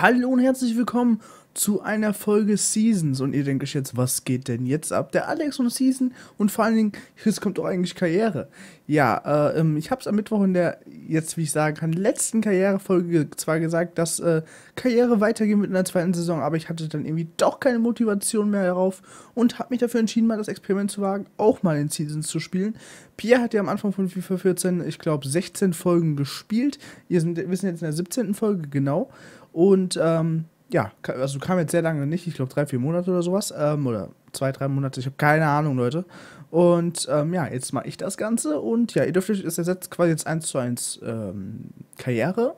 Hallo und herzlich willkommen zu einer Folge Seasons. Und ihr denkt euch jetzt, was geht denn jetzt ab? Der Alex und Season und vor allen Dingen, jetzt kommt doch eigentlich Karriere. Ja, äh, ähm, ich habe es am Mittwoch in der, jetzt wie ich sagen kann, letzten Karrierefolge zwar gesagt, dass äh, Karriere weitergehen wird in der zweiten Saison, aber ich hatte dann irgendwie doch keine Motivation mehr darauf und habe mich dafür entschieden, mal das Experiment zu wagen, auch mal in Seasons zu spielen. Pierre hat ja am Anfang von FIFA 14, ich glaube, 16 Folgen gespielt. Sind, wir sind jetzt in der 17. Folge, genau. Und ähm, ja, also kam jetzt sehr lange nicht, ich glaube drei, vier Monate oder sowas, ähm, oder zwei, drei Monate, ich habe keine Ahnung, Leute. Und ähm, ja, jetzt mache ich das Ganze und ja, ihr dürft euch, ist jetzt quasi jetzt eins zu eins ähm, Karriere.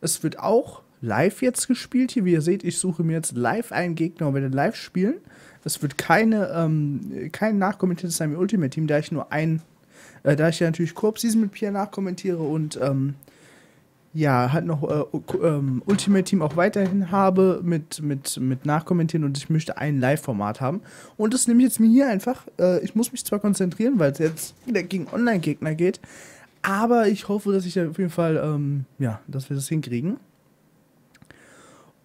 Es wird auch live jetzt gespielt hier, wie ihr seht, ich suche mir jetzt live einen Gegner und werde live spielen. Es wird keine, ähm, kein nachkommentiertes wie Ultimate Team, da ich nur ein, äh, da ich ja natürlich Koop Season mit Pierre nachkommentiere und ähm, ja, halt noch äh, ähm, Ultimate Team auch weiterhin habe mit, mit, mit Nachkommentieren und ich möchte ein Live-Format haben. Und das nehme ich jetzt mir hier einfach. Äh, ich muss mich zwar konzentrieren, weil es jetzt wieder gegen Online-Gegner geht, aber ich hoffe, dass ich auf jeden Fall, ähm, ja, dass wir das hinkriegen.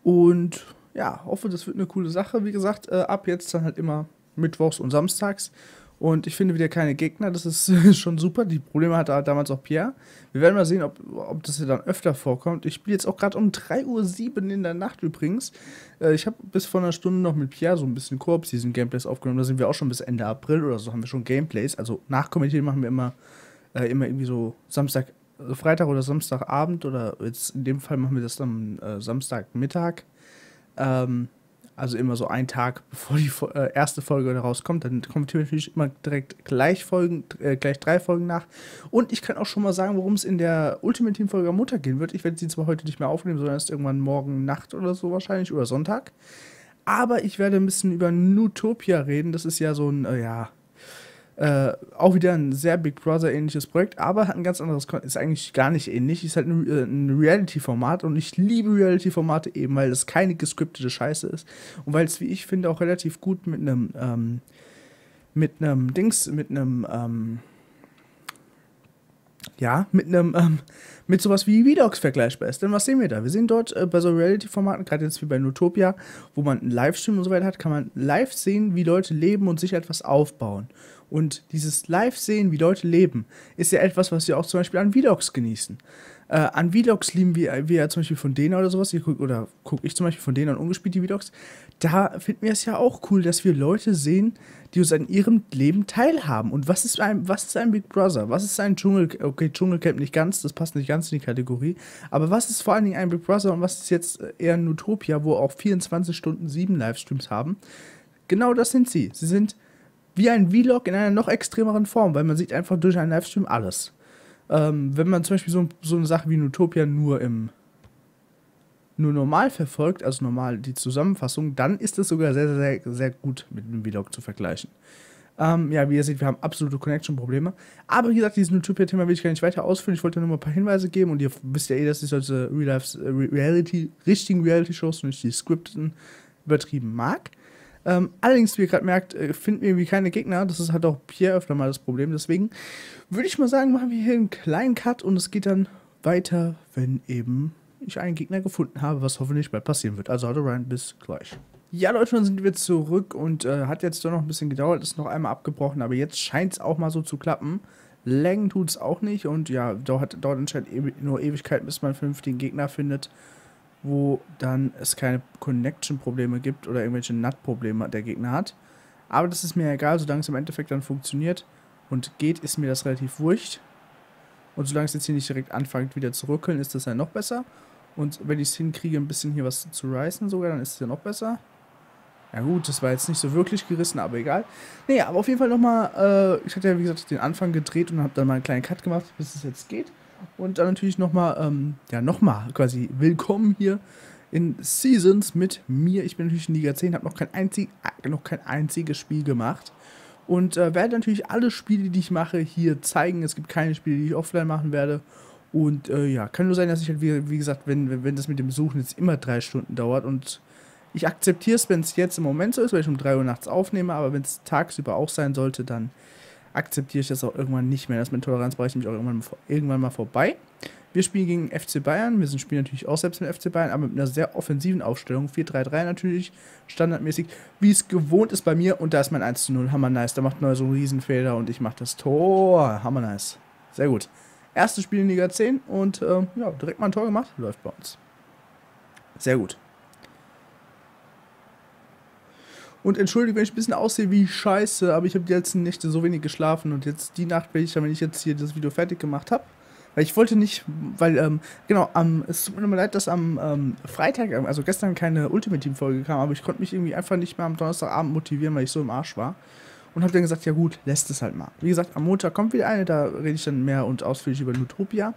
Und ja, hoffe, das wird eine coole Sache. Wie gesagt, äh, ab jetzt dann halt immer mittwochs und samstags. Und ich finde wieder keine Gegner, das ist schon super. Die Probleme hatte damals auch Pierre. Wir werden mal sehen, ob, ob das hier dann öfter vorkommt. Ich spiele jetzt auch gerade um 3.07 Uhr in der Nacht übrigens. Äh, ich habe bis vor einer Stunde noch mit Pierre so ein bisschen Koop-Season-Gameplays aufgenommen. Da sind wir auch schon bis Ende April oder so, haben wir schon Gameplays. Also nachkommentieren machen wir immer, äh, immer irgendwie so Samstag, also Freitag oder Samstagabend oder jetzt in dem Fall machen wir das dann äh, Samstagmittag. Ähm, also immer so einen Tag bevor die äh, erste Folge rauskommt. Dann kommt natürlich immer direkt gleich Folgen, äh, gleich drei Folgen nach. Und ich kann auch schon mal sagen, worum es in der Ultimate Team Folge am Montag gehen wird. Ich werde sie zwar heute nicht mehr aufnehmen, sondern erst irgendwann morgen Nacht oder so wahrscheinlich oder Sonntag. Aber ich werde ein bisschen über Nutopia reden. Das ist ja so ein, äh, ja, äh, auch wieder ein sehr Big Brother-ähnliches Projekt, aber hat ein ganz anderes, ist eigentlich gar nicht ähnlich, ist halt ein, äh, ein Reality-Format und ich liebe Reality-Formate eben, weil es keine gescriptete Scheiße ist und weil es, wie ich finde, auch relativ gut mit einem, ähm, mit einem Dings, mit einem, ähm, ja, mit einem, ähm, mit sowas wie Vidox vergleichbar ist. Denn was sehen wir da? Wir sehen dort äh, bei so Reality-Formaten, gerade jetzt wie bei Nutopia, wo man einen Livestream und so weiter hat, kann man live sehen, wie Leute leben und sich etwas aufbauen. Und dieses Live-Sehen, wie Leute leben, ist ja etwas, was wir auch zum Beispiel an Vlogs genießen. Äh, an Vlogs lieben wir, wir ja zum Beispiel von denen oder sowas, oder gucke ich zum Beispiel von denen an ungespielte Vlogs. Da finden wir es ja auch cool, dass wir Leute sehen, die uns an ihrem Leben teilhaben. Und was ist ein, was ist ein Big Brother? Was ist ein Dschungel, okay, Dschungelcamp nicht ganz, das passt nicht ganz in die Kategorie. Aber was ist vor allen Dingen ein Big Brother und was ist jetzt eher ein Utopia, wo auch 24 Stunden sieben Livestreams haben? Genau das sind sie. Sie sind wie ein Vlog in einer noch extremeren Form, weil man sieht einfach durch einen Livestream alles. Ähm, wenn man zum Beispiel so, so eine Sache wie Utopia nur im nur normal verfolgt, also normal die Zusammenfassung, dann ist es sogar sehr, sehr, sehr gut mit einem Vlog zu vergleichen. Ähm, ja, wie ihr seht, wir haben absolute Connection-Probleme. Aber wie gesagt, dieses Utopia-Thema will ich gar nicht weiter ausführen. Ich wollte nur mal ein paar Hinweise geben und ihr wisst ja eh, dass ich solche Real-Life, richtigen Reality-Shows und nicht die scripteten übertrieben mag. Ähm, allerdings, wie ihr gerade merkt, äh, finden wir irgendwie keine Gegner. Das ist halt auch Pierre öfter mal das Problem. Deswegen würde ich mal sagen, machen wir hier einen kleinen Cut und es geht dann weiter, wenn eben ich einen Gegner gefunden habe, was hoffentlich bald passieren wird. Also, hallo rein, bis gleich. Ja, Leute, dann sind wir zurück und äh, hat jetzt doch noch ein bisschen gedauert, ist noch einmal abgebrochen, aber jetzt scheint es auch mal so zu klappen. Längen tut es auch nicht und ja, dauert, dauert anscheinend e nur Ewigkeit, bis man einen vernünftigen Gegner findet wo dann es keine Connection-Probleme gibt oder irgendwelche NAT-Probleme der Gegner hat. Aber das ist mir egal, solange es im Endeffekt dann funktioniert und geht, ist mir das relativ wurscht. Und solange es jetzt hier nicht direkt anfängt, wieder zu rückeln, ist das ja noch besser. Und wenn ich es hinkriege, ein bisschen hier was zu reißen sogar, dann ist es ja noch besser. Ja gut, das war jetzt nicht so wirklich gerissen, aber egal. Naja, aber auf jeden Fall nochmal, äh, ich hatte ja wie gesagt den Anfang gedreht und habe dann mal einen kleinen Cut gemacht, bis es jetzt geht. Und dann natürlich nochmal, ähm, ja, nochmal quasi willkommen hier in Seasons mit mir. Ich bin natürlich in Liga 10, habe noch kein, äh, noch kein einziges Spiel gemacht. Und äh, werde natürlich alle Spiele, die ich mache, hier zeigen. Es gibt keine Spiele, die ich offline machen werde. Und äh, ja, kann nur sein, dass ich halt, wie, wie gesagt, wenn, wenn das mit dem Suchen jetzt immer drei Stunden dauert und ich akzeptiere es, wenn es jetzt im Moment so ist, weil ich um 3 Uhr nachts aufnehme, aber wenn es tagsüber auch sein sollte, dann akzeptiere ich das auch irgendwann nicht mehr. Das mit Toleranzbereich nämlich auch irgendwann, irgendwann mal vorbei. Wir spielen gegen FC Bayern. Wir sind spielen natürlich auch selbst mit FC Bayern, aber mit einer sehr offensiven Aufstellung. 4-3-3 natürlich, standardmäßig, wie es gewohnt ist bei mir. Und da ist mein 1 0. Hammer nice. Da macht Neu so einen Riesenfehler und ich mache das Tor. Hammer nice. Sehr gut. Erstes Spiel in Liga 10 und äh, ja, direkt mal ein Tor gemacht. Läuft bei uns. Sehr gut. Und entschuldige, wenn ich ein bisschen aussehe wie scheiße, aber ich habe die letzten Nächte so wenig geschlafen und jetzt die Nacht werde ich dann, wenn ich jetzt hier das Video fertig gemacht habe, weil ich wollte nicht, weil, ähm, genau, am, es tut mir leid, dass am ähm, Freitag, also gestern keine Ultimate Team Folge kam, aber ich konnte mich irgendwie einfach nicht mehr am Donnerstagabend motivieren, weil ich so im Arsch war. Und habe dann gesagt, ja gut, lässt es halt mal. Wie gesagt, am Montag kommt wieder eine, da rede ich dann mehr und ausführlich über Nutopia.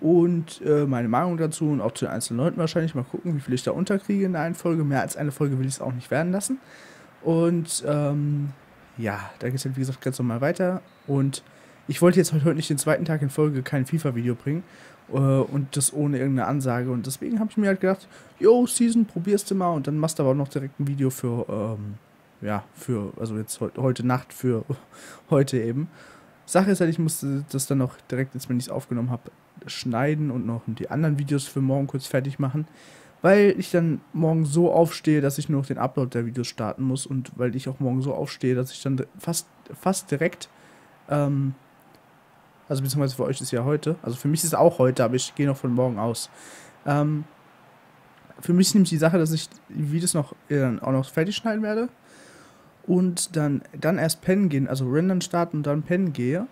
Und äh, meine Meinung dazu und auch zu den einzelnen Leuten wahrscheinlich. Mal gucken, wie viel ich da unterkriege in der einen Folge. Mehr als eine Folge will ich es auch nicht werden lassen. Und ähm, ja, da geht es halt, wie gesagt, ganz normal weiter. Und ich wollte jetzt heute nicht den zweiten Tag in Folge kein FIFA-Video bringen äh, und das ohne irgendeine Ansage. Und deswegen habe ich mir halt gedacht, yo, Season, probierst du mal und dann machst du aber auch noch direkt ein Video für, ähm, ja, für, also jetzt he heute Nacht für heute eben. Sache ist halt, ich musste das dann noch direkt, jetzt wenn ich es aufgenommen habe, schneiden und noch die anderen Videos für morgen kurz fertig machen, weil ich dann morgen so aufstehe, dass ich nur noch den Upload der Videos starten muss und weil ich auch morgen so aufstehe, dass ich dann fast, fast direkt ähm, also beziehungsweise für euch ist ja heute. Also für mich ist es auch heute, aber ich gehe noch von morgen aus. Ähm, für mich ist nämlich die Sache, dass ich die Videos noch äh, dann auch noch fertig schneiden werde. Und dann, dann erst pennen gehen, also rendern starten und dann pennen gehe.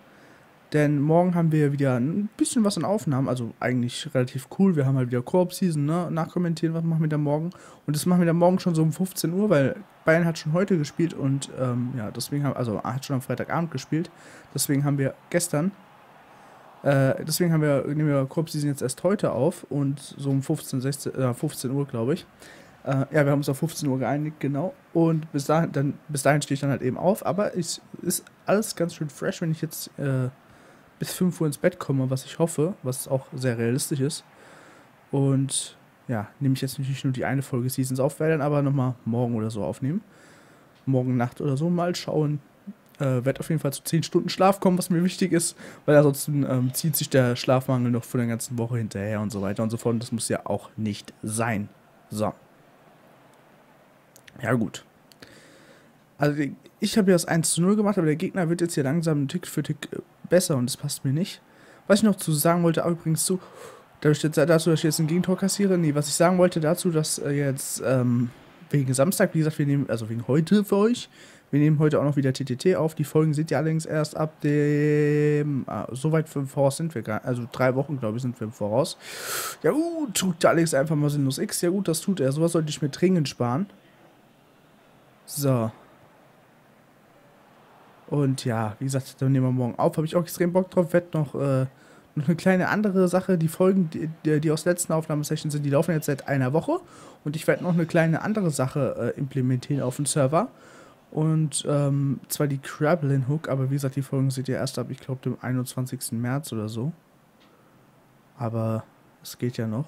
Denn morgen haben wir wieder ein bisschen was an Aufnahmen, also eigentlich relativ cool. Wir haben halt wieder Koop-Season, ne? Nachkommentieren, was machen wir da morgen. Und das machen wir dann morgen schon so um 15 Uhr, weil Bayern hat schon heute gespielt und ähm, ja, deswegen haben, also hat schon am Freitagabend gespielt. Deswegen haben wir gestern äh, deswegen haben wir, nehmen wir Corp Season jetzt erst heute auf und so um 15, 16, äh, 15 Uhr, glaube ich. Äh, ja, wir haben uns auf 15 Uhr geeinigt, genau. Und bis dahin, dann, bis dahin stehe ich dann halt eben auf. Aber es ist alles ganz schön fresh, wenn ich jetzt äh, bis 5 Uhr ins Bett komme, was ich hoffe, was auch sehr realistisch ist. Und ja, nehme ich jetzt natürlich nur die eine Folge Seasons auf, werde dann aber nochmal morgen oder so aufnehmen. Morgen Nacht oder so mal schauen, äh, werde auf jeden Fall zu 10 Stunden Schlaf kommen, was mir wichtig ist, weil ansonsten ähm, zieht sich der Schlafmangel noch von der ganzen Woche hinterher und so weiter und so fort. Und das muss ja auch nicht sein. So. Ja, gut. Also, ich habe ja das 1 zu 0 gemacht, aber der Gegner wird jetzt hier langsam Tick für Tick äh, besser und das passt mir nicht. Was ich noch zu sagen wollte, übrigens zu, dadurch, dazu, dass ich jetzt ein Gegentor kassiere, nee, was ich sagen wollte dazu, dass äh, jetzt ähm, wegen Samstag, wie gesagt, wir nehmen, also wegen heute für euch, wir nehmen heute auch noch wieder TTT auf. Die Folgen sind ja allerdings erst ab dem. Ah, so weit voraus sind wir gar Also drei Wochen, glaube ich, sind wir voraus. Ja, gut, tut der Alex einfach mal Sinus X. Ja, gut, das tut er. Sowas sollte ich mir dringend sparen. So. Und ja, wie gesagt, dann nehmen wir morgen auf. Habe ich auch extrem Bock drauf. Werde noch, äh, noch eine kleine andere Sache. Die Folgen, die, die aus letzten Aufnahmesession sind, die laufen jetzt seit einer Woche. Und ich werde noch eine kleine andere Sache äh, implementieren auf dem Server. Und ähm, zwar die Krablin Hook, aber wie gesagt, die Folgen seht ihr erst ab, ich glaube, dem 21. März oder so. Aber es geht ja noch.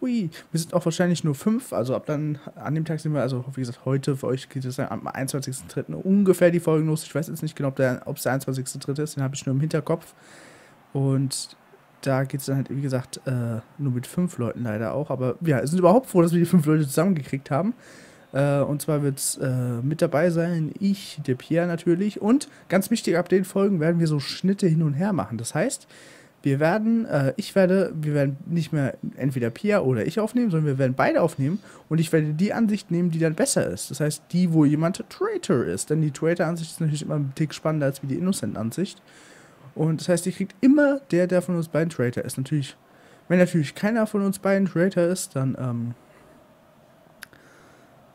Ui, wir sind auch wahrscheinlich nur fünf, also ab dann, an dem Tag sind wir, also wie gesagt, heute für euch geht es am 21.03. ungefähr die Folgen los. Ich weiß jetzt nicht genau, ob, der, ob es der 21.03. ist, den habe ich nur im Hinterkopf. Und da geht es dann halt, wie gesagt, äh, nur mit fünf Leuten leider auch. Aber ja, wir sind überhaupt froh, dass wir die fünf Leute zusammengekriegt haben. Äh, und zwar wird es äh, mit dabei sein, ich, der Pierre natürlich. Und ganz wichtig, ab den Folgen werden wir so Schnitte hin und her machen. Das heißt, wir werden, äh, ich werde, wir werden nicht mehr entweder Pierre oder ich aufnehmen, sondern wir werden beide aufnehmen und ich werde die Ansicht nehmen, die dann besser ist. Das heißt, die, wo jemand Traitor ist. Denn die Traitor-Ansicht ist natürlich immer ein Tick spannender als wie die Innocent-Ansicht. Und das heißt, ihr kriegt immer der, der von uns beiden Traitor ist. Natürlich, wenn natürlich keiner von uns beiden Traitor ist, dann, ähm,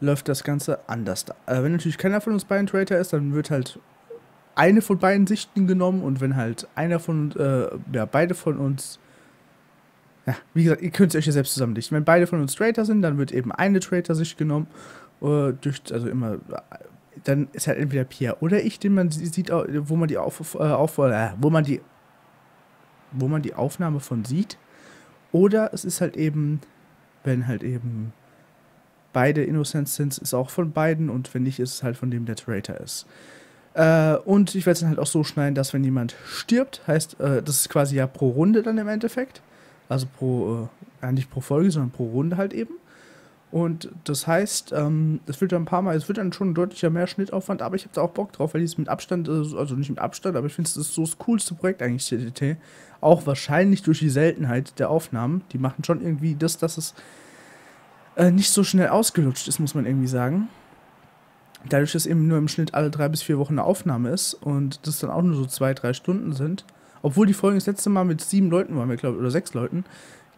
läuft das Ganze anders. Äh, wenn natürlich keiner von uns beiden Traitor ist, dann wird halt eine von beiden Sichten genommen und wenn halt einer von, äh, ja, beide von uns, ja, wie gesagt, ihr könnt es euch ja selbst zusammendichten. Wenn beide von uns Traitor sind, dann wird eben eine Traitor-Sicht genommen, äh, durch, also immer, dann ist halt entweder Pierre oder ich, den man sieht, wo man die äh, auf äh, wo man die, wo man die Aufnahme von sieht, oder es ist halt eben, wenn halt eben beide Innocent sind, ist auch von beiden und wenn nicht, ist es halt von dem, der Traitor ist. Äh, und ich werde es dann halt auch so schneiden, dass wenn jemand stirbt, heißt, äh, das ist quasi ja pro Runde dann im Endeffekt. Also pro, äh, nicht pro Folge, sondern pro Runde halt eben. Und das heißt, ähm, es wird dann ein paar Mal, es wird dann schon deutlicher mehr Schnittaufwand, aber ich habe da auch Bock drauf, weil es mit Abstand, äh, also nicht mit Abstand, aber ich finde es ist so das coolste Projekt eigentlich, TTT. Auch wahrscheinlich durch die Seltenheit der Aufnahmen. Die machen schon irgendwie das, dass es äh, nicht so schnell ausgelutscht ist, muss man irgendwie sagen. Dadurch, dass eben nur im Schnitt alle drei bis vier Wochen eine Aufnahme ist und das dann auch nur so zwei, drei Stunden sind, obwohl die Folgen das letzte Mal mit sieben Leuten waren, wir glaube oder sechs Leuten,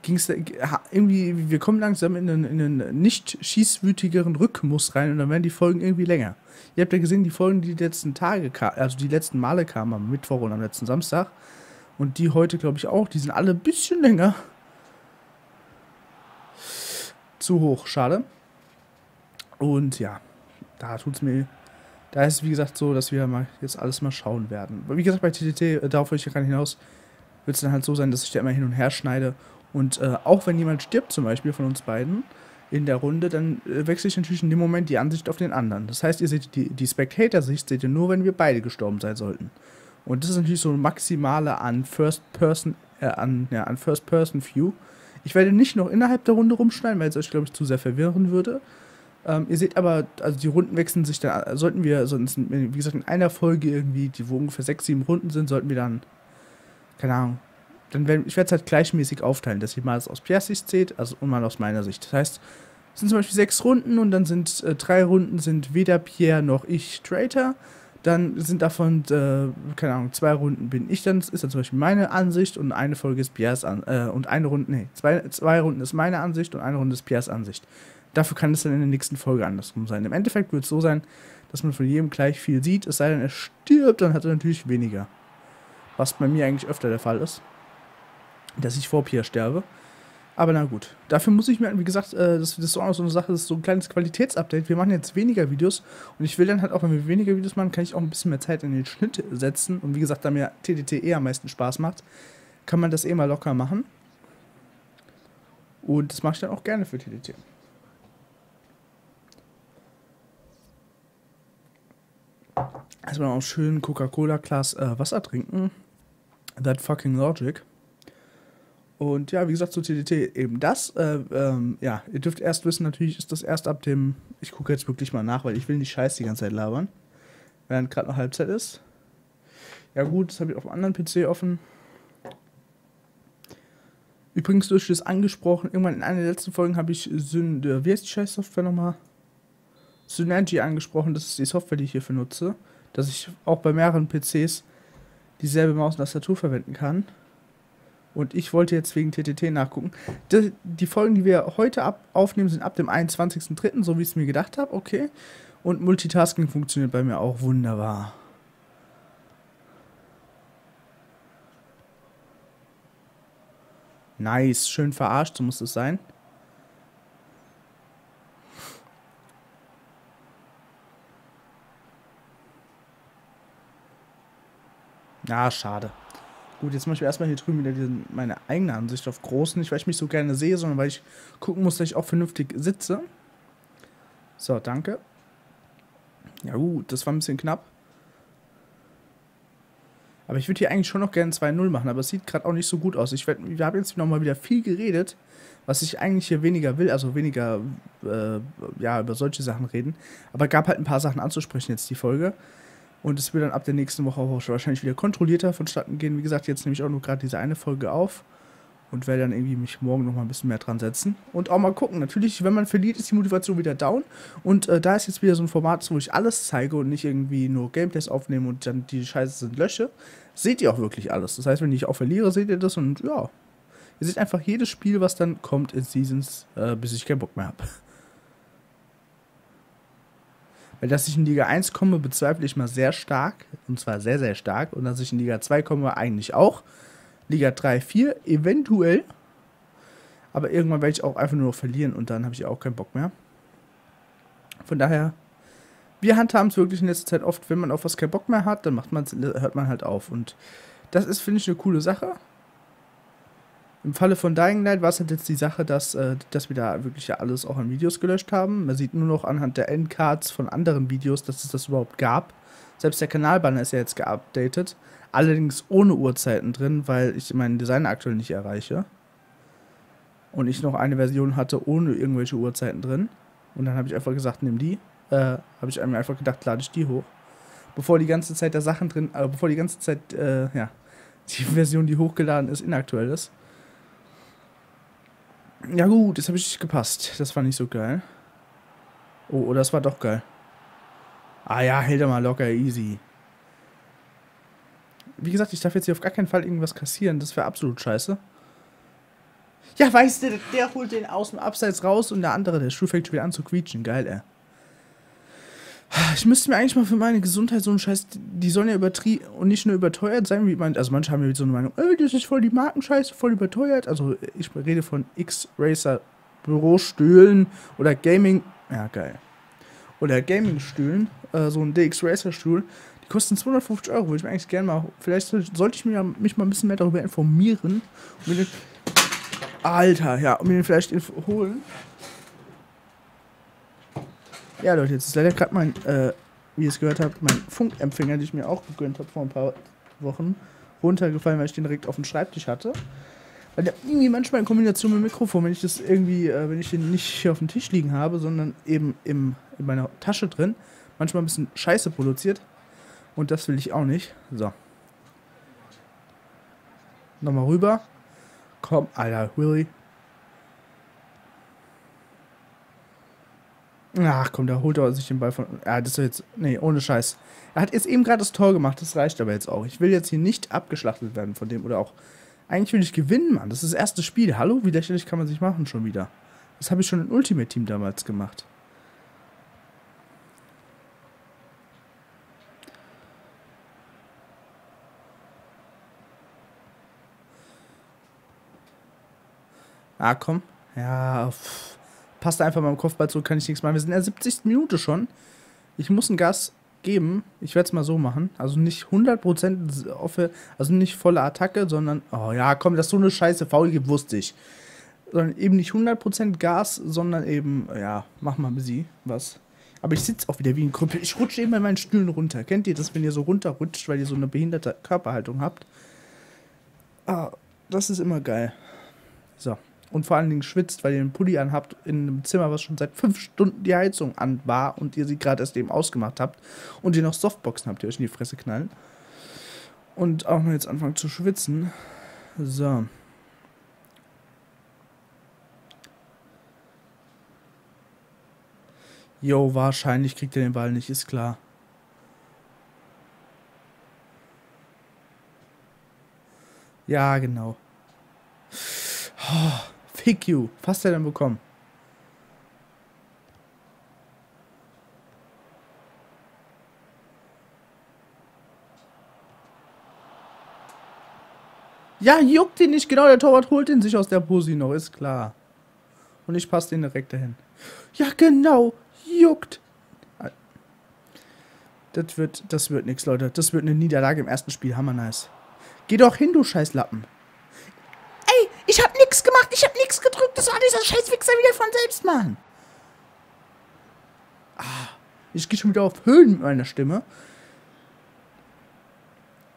ging es irgendwie, wir kommen langsam in einen, in einen nicht schießwütigeren Rhythmus rein und dann werden die Folgen irgendwie länger. Ihr habt ja gesehen, die Folgen, die, die letzten Tage, also die letzten Male kamen am Mittwoch und am letzten Samstag und die heute, glaube ich, auch, die sind alle ein bisschen länger. Zu hoch, schade. Und ja, da tut es mir da ist es, wie gesagt, so, dass wir mal jetzt alles mal schauen werden. Wie gesagt, bei TTT, äh, darauf will ich ja gar nicht hinaus, wird es dann halt so sein, dass ich da immer hin und her schneide und äh, auch wenn jemand stirbt, zum Beispiel von uns beiden, in der Runde, dann äh, wechsle ich natürlich in dem Moment die Ansicht auf den anderen. Das heißt, ihr seht die, die Spectator-Sicht seht ihr nur, wenn wir beide gestorben sein sollten. Und das ist natürlich so ein maximale an First Person, äh, an, ja, an First Person View. Ich werde nicht noch innerhalb der Runde rumschneiden, weil es euch, glaube ich, zu sehr verwirren würde. Ähm, ihr seht aber, also die Runden wechseln sich dann, sollten wir sonst, wie gesagt, in einer Folge irgendwie, die wo ungefähr sechs, sieben Runden sind, sollten wir dann, keine Ahnung, dann werden, ich werde es halt gleichmäßig aufteilen, dass ihr mal aus Piers Sicht seht, also und mal aus meiner Sicht. Das heißt, es sind zum Beispiel sechs Runden und dann sind äh, drei Runden sind weder Pierre noch ich Traitor. Dann sind davon, äh, keine Ahnung, zwei Runden bin ich dann, ist dann zum Beispiel meine Ansicht und eine Folge ist Piers an, äh, und eine Runde, nee, zwei, zwei Runden ist meine Ansicht und eine Runde ist Piers Ansicht. Dafür kann es dann in der nächsten Folge andersrum sein. Im Endeffekt wird es so sein, dass man von jedem gleich viel sieht, es sei denn, er stirbt, dann hat er natürlich weniger. Was bei mir eigentlich öfter der Fall ist dass ich vor Pierre sterbe. Aber na gut. Dafür muss ich mir, wie gesagt, äh, das, ist auch noch so eine Sache, das ist so ein kleines Qualitätsupdate. Wir machen jetzt weniger Videos und ich will dann halt auch, wenn wir weniger Videos machen, kann ich auch ein bisschen mehr Zeit in den Schnitt setzen. Und wie gesagt, da mir TDT eh am meisten Spaß macht, kann man das eh mal locker machen. Und das mache ich dann auch gerne für TDT. Erstmal auch schön Coca-Cola-Glas äh, Wasser trinken. That fucking logic. Und ja, wie gesagt, zu TDT eben das. Äh, ähm, ja, ihr dürft erst wissen, natürlich ist das erst ab dem. Ich gucke jetzt wirklich mal nach, weil ich will nicht scheiß die ganze Zeit labern. Während gerade noch Halbzeit ist. Ja, gut, das habe ich auf einem anderen PC offen. Übrigens, durch das angesprochen, irgendwann in einer der letzten Folgen habe ich Syn wie heißt die Scheiß-Software nochmal? Synergy angesprochen, das ist die Software, die ich hierfür nutze. Dass ich auch bei mehreren PCs dieselbe Maus und Tastatur verwenden kann. Und ich wollte jetzt wegen TTT nachgucken. Die, die Folgen, die wir heute ab, aufnehmen, sind ab dem 21.03., so wie ich es mir gedacht habe. Okay. Und Multitasking funktioniert bei mir auch wunderbar. Nice, schön verarscht, so muss es sein. Ah, schade. Gut, jetzt mache ich erstmal hier drüben wieder diese, meine eigene Ansicht auf groß. Nicht, weil ich mich so gerne sehe, sondern weil ich gucken muss, dass ich auch vernünftig sitze. So, danke. Ja gut, das war ein bisschen knapp. Aber ich würde hier eigentlich schon noch gerne 2-0 machen, aber es sieht gerade auch nicht so gut aus. Ich wir haben jetzt nochmal wieder viel geredet, was ich eigentlich hier weniger will, also weniger äh, ja, über solche Sachen reden. Aber gab halt ein paar Sachen anzusprechen jetzt die Folge. Und es wird dann ab der nächsten Woche auch wahrscheinlich wieder kontrollierter vonstatten gehen. Wie gesagt, jetzt nehme ich auch nur gerade diese eine Folge auf und werde dann irgendwie mich morgen noch mal ein bisschen mehr dran setzen. Und auch mal gucken. Natürlich, wenn man verliert, ist die Motivation wieder down. Und äh, da ist jetzt wieder so ein Format, wo ich alles zeige und nicht irgendwie nur Gameplays aufnehme und dann die Scheiße sind lösche. Seht ihr auch wirklich alles. Das heißt, wenn ich auch verliere, seht ihr das und ja. Ihr seht einfach jedes Spiel, was dann kommt in Seasons, äh, bis ich keinen Bock mehr habe. Weil dass ich in Liga 1 komme, bezweifle ich mal sehr stark. Und zwar sehr, sehr stark. Und dass ich in Liga 2 komme, eigentlich auch. Liga 3, 4, eventuell. Aber irgendwann werde ich auch einfach nur noch verlieren und dann habe ich auch keinen Bock mehr. Von daher, wir handhaben es wirklich in letzter Zeit oft, wenn man auf was keinen Bock mehr hat, dann macht hört man halt auf. Und das ist, finde ich, eine coole Sache. Im Falle von Dying Light war es halt jetzt die Sache, dass, äh, dass wir da wirklich ja alles auch an Videos gelöscht haben. Man sieht nur noch anhand der Endcards von anderen Videos, dass es das überhaupt gab. Selbst der Kanalbanner ist ja jetzt geupdatet. Allerdings ohne Uhrzeiten drin, weil ich meinen Design aktuell nicht erreiche. Und ich noch eine Version hatte ohne irgendwelche Uhrzeiten drin. Und dann habe ich einfach gesagt, nimm die. Äh, habe ich mir einfach gedacht, lade ich die hoch. Bevor die ganze Zeit da Sachen drin, äh, bevor die ganze Zeit, äh, ja, die Version, die hochgeladen ist, inaktuell ist. Ja gut, das habe ich nicht gepasst. Das war nicht so geil. Oh, oh, das war doch geil. Ah ja, hält er mal locker, easy. Wie gesagt, ich darf jetzt hier auf gar keinen Fall irgendwas kassieren. Das wäre absolut scheiße. Ja, weißt du, der holt den aus dem Abseits raus und der andere, der Stuhl fängt schon wieder an zu quietschen. Geil, ey. Ich müsste mir eigentlich mal für meine Gesundheit so einen Scheiß, die sollen ja übertrieben und nicht nur überteuert sein, wie man, also manche haben ja so eine Meinung, oh, das ist voll die Markenscheiße, voll überteuert. Also ich rede von X-Racer Bürostühlen oder Gaming, ja geil. Oder Gaming-Stühlen, äh, so ein DX-Racer-Stuhl, die kosten 250 Euro, würde ich mir eigentlich gerne mal, vielleicht sollte ich mir, mich mal ein bisschen mehr darüber informieren. Und mir den, Alter, ja, und mir den vielleicht holen. Ja, Leute, jetzt ist leider gerade mein, äh, wie ihr es gehört habt, mein Funkempfänger, den ich mir auch gegönnt habe vor ein paar Wochen, runtergefallen, weil ich den direkt auf dem Schreibtisch hatte. Weil der irgendwie manchmal in Kombination mit dem Mikrofon, wenn ich das irgendwie, äh, wenn ich den nicht hier auf dem Tisch liegen habe, sondern eben im, in meiner Tasche drin, manchmal ein bisschen Scheiße produziert. Und das will ich auch nicht. So. Nochmal rüber. Komm, Alter, Willy. Ach komm, da holt er sich den Ball von. Ja, das ist jetzt. Nee, ohne Scheiß. Er hat jetzt eben gerade das Tor gemacht, das reicht aber jetzt auch. Ich will jetzt hier nicht abgeschlachtet werden von dem oder auch. Eigentlich will ich gewinnen, Mann. Das ist das erste Spiel. Hallo, wie lächerlich kann man sich machen schon wieder? Das habe ich schon im Ultimate Team damals gemacht. Ah, komm. Ja, pff. Passt einfach mal im Kopfball zurück, kann ich nichts machen. Wir sind in der 70. Minute schon. Ich muss ein Gas geben. Ich werde es mal so machen. Also nicht 100% offe, also nicht volle Attacke, sondern, oh ja, komm, dass so eine scheiße Foul gibt, wusste ich. Sondern eben nicht 100% Gas, sondern eben, ja, mach mal sie was. Aber ich sitze auch wieder wie ein Krüppel. Ich rutsche eben bei meinen Stühlen runter. Kennt ihr das, wenn ihr so runterrutscht, weil ihr so eine behinderte Körperhaltung habt? Ah, das ist immer geil. So und vor allen Dingen schwitzt, weil ihr einen Pulli anhabt in einem Zimmer, was schon seit fünf Stunden die Heizung an war und ihr sie gerade erst eben ausgemacht habt und ihr noch Softboxen habt, die euch in die Fresse knallen. Und auch noch jetzt anfangen zu schwitzen. So. Jo, wahrscheinlich kriegt er den Ball nicht, ist klar. Ja, genau. Oh. Pick you. Was hat er denn bekommen? Ja, juckt ihn nicht genau. Der Torwart holt ihn sich aus der Pussy noch, ist klar. Und ich passe den direkt dahin. Ja, genau. Juckt. Das wird, das wird nichts, Leute. Das wird eine Niederlage im ersten Spiel. Hammer nice. Geh doch hin, du Scheißlappen. Ich hab nix gemacht, ich hab nix gedrückt. Das war dieser Scheißwichser wieder von selbst, Mann. Ah, ich gehe schon wieder auf Höhen mit meiner Stimme.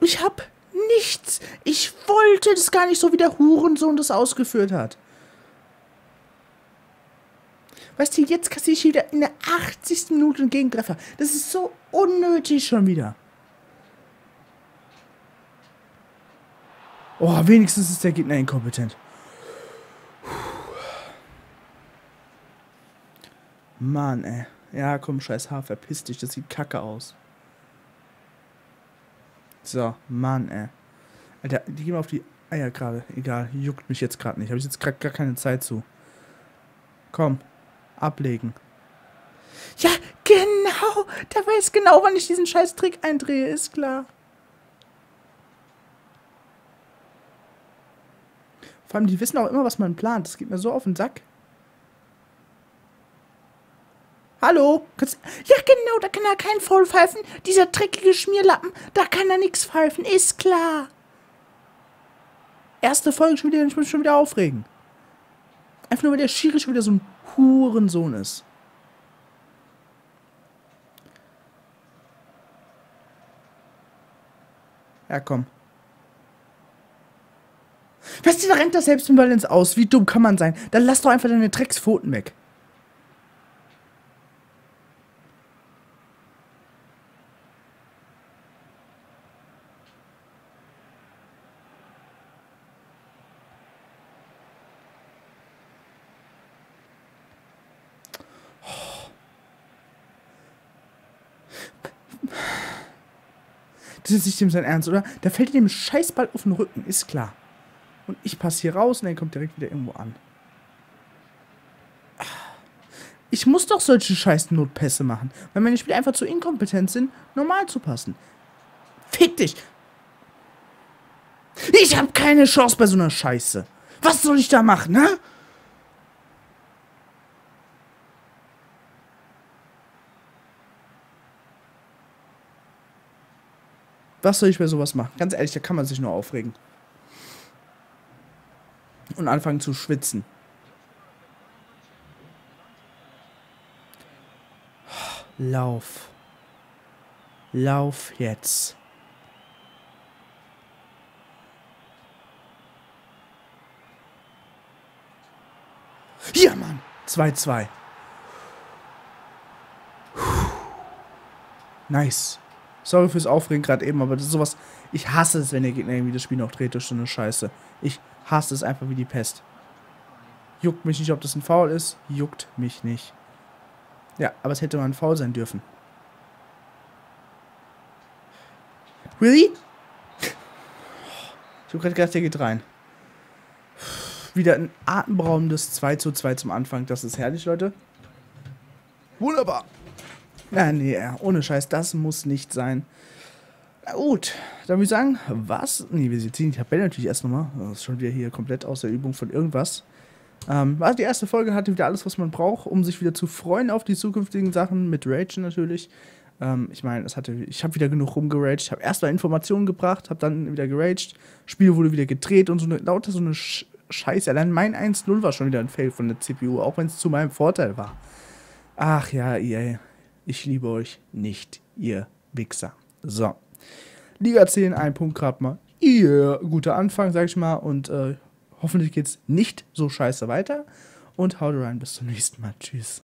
Ich hab nichts. Ich wollte das gar nicht so, wie der Hurensohn das ausgeführt hat. Weißt du, jetzt kassiere ich wieder in der 80. Minute einen Gegentreffer. Das ist so unnötig schon wieder. Oh, wenigstens ist der Gegner inkompetent. Mann, ey. Ja, komm, scheiß Haar, verpiss dich, das sieht kacke aus. So, Mann, ey. Alter, die gehen auf die Eier gerade. Egal, juckt mich jetzt gerade nicht. Habe ich jetzt gerade gar keine Zeit zu. Komm, ablegen. Ja, genau. Der weiß genau, wann ich diesen scheiß Trick eindrehe, ist klar. Vor allem, die wissen auch immer, was man plant. Das geht mir so auf den Sack. Hallo? Ja, genau, da kann er kein Foul pfeifen. Dieser dreckige Schmierlappen, da kann er nichts pfeifen, ist klar. Erste Folge schon wieder, ich muss schon wieder aufregen. Einfach nur, weil der Schiri schon wieder so ein Hurensohn ist. Ja, komm. Was, da rennt das selbst im ins Aus. Wie dumm kann man sein? Dann lass doch einfach deine Dreckspfoten weg. Das ist nicht dem sein Ernst, oder? Da fällt ihm Scheißball auf den Rücken, ist klar. Und ich passe hier raus und er kommt direkt wieder irgendwo an. Ich muss doch solche scheiß Notpässe machen, weil meine Spieler einfach zu inkompetent sind, normal zu passen. Fick dich! Ich habe keine Chance bei so einer Scheiße. Was soll ich da machen, ne? Was soll ich bei sowas machen? Ganz ehrlich, da kann man sich nur aufregen. Und anfangen zu schwitzen. Lauf. Lauf jetzt. Ja, Mann. 2-2. Nice. Sorry fürs Aufregen gerade eben, aber das ist sowas. Ich hasse es, wenn der Gegner irgendwie das Spiel noch dreht durch so eine Scheiße. Ich hasse es einfach wie die Pest. Juckt mich nicht, ob das ein Foul ist. Juckt mich nicht. Ja, aber es hätte mal ein Foul sein dürfen. Really? Ich habe gerade gedacht, der geht rein. Wieder ein atemberaubendes 2 zu 2 zum Anfang. Das ist herrlich, Leute. Wunderbar. Ja, nee, ohne Scheiß, das muss nicht sein. Na gut, dann würde ich sagen, was? Nee, wir ziehen die Tabelle natürlich erst nochmal. Das ist schon wieder hier komplett aus der Übung von irgendwas. Ähm, war die erste Folge, hatte wieder alles, was man braucht, um sich wieder zu freuen auf die zukünftigen Sachen, mit Rage natürlich. Ähm, ich meine, ich habe wieder genug rumgeraged. Ich habe erst mal Informationen gebracht, habe dann wieder geraged. Spiel wurde wieder gedreht und so eine, lauter so eine Sch Scheiße. Allein mein 1-0 war schon wieder ein Fail von der CPU, auch wenn es zu meinem Vorteil war. Ach ja, EA. Ich liebe euch nicht, ihr Wichser. So. Liga 10, ein Punkt gerade mal. Ihr guter Anfang, sag ich mal. Und äh, hoffentlich geht's nicht so scheiße weiter. Und haut rein, bis zum nächsten Mal. Tschüss.